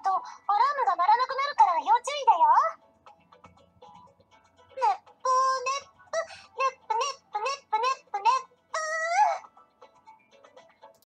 とアラームが